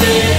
say